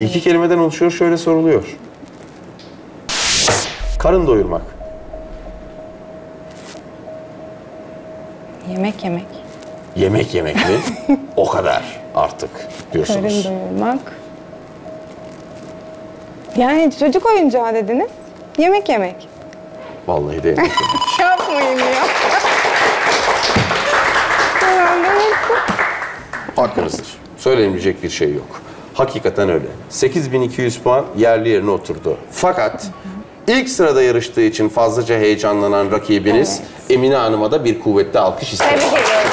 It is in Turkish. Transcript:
İki kelimeden oluşuyor, şöyle soruluyor. Karın doyurmak. Yemek yemek. Yemek yemek mi? o kadar artık Karın diyorsunuz. doyurmak. Yani çocuk oyuncağı dediniz. Yemek yemek. Vallahi de yemek yemek. Yapmayın ya. Hakkınızdır. Söylenmeyecek bir şey yok. Hakikaten öyle. 8200 puan yerli yerine oturdu. Fakat ilk sırada yarıştığı için fazlaca heyecanlanan rakibiniz Emine Hanım'a da bir kuvvetli alkış istedim. Tebrik ederim.